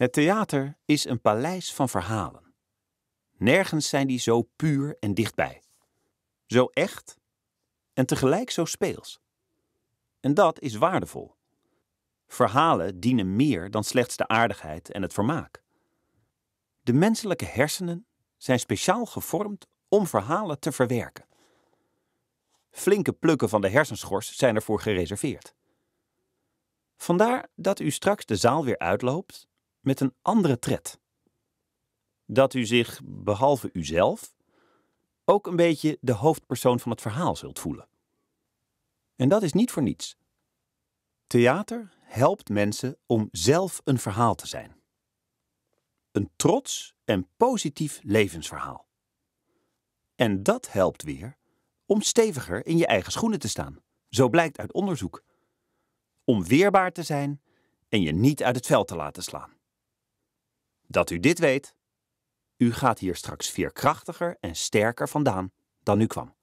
Het theater is een paleis van verhalen. Nergens zijn die zo puur en dichtbij. Zo echt en tegelijk zo speels. En dat is waardevol. Verhalen dienen meer dan slechts de aardigheid en het vermaak. De menselijke hersenen zijn speciaal gevormd om verhalen te verwerken. Flinke plukken van de hersenschors zijn ervoor gereserveerd. Vandaar dat u straks de zaal weer uitloopt met een andere tred. Dat u zich, behalve uzelf, ook een beetje de hoofdpersoon van het verhaal zult voelen. En dat is niet voor niets. Theater helpt mensen om zelf een verhaal te zijn. Een trots en positief levensverhaal. En dat helpt weer om steviger in je eigen schoenen te staan. Zo blijkt uit onderzoek. Om weerbaar te zijn en je niet uit het veld te laten slaan. Dat u dit weet, u gaat hier straks veerkrachtiger en sterker vandaan dan u kwam.